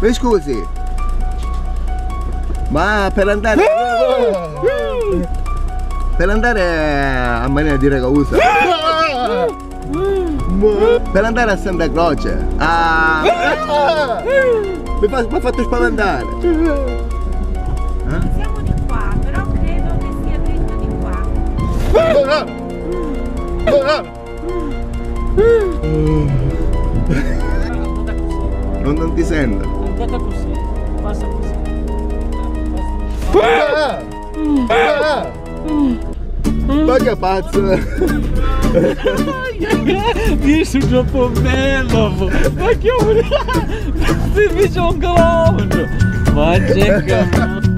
Mi scusi, ma per andare... Per andare a Marina di Ragusa... Per andare a Santa Croce... Ah! Mi fa- mi ha fatto spaventare! Siamo di qua, però credo che sia dritto di qua. Andata così. Non, non ti sento. Andata così. Passa così. Ma che pazzo! Su troppo bello. Ma che vuoi? Ti faccio un clown. Ma c'è che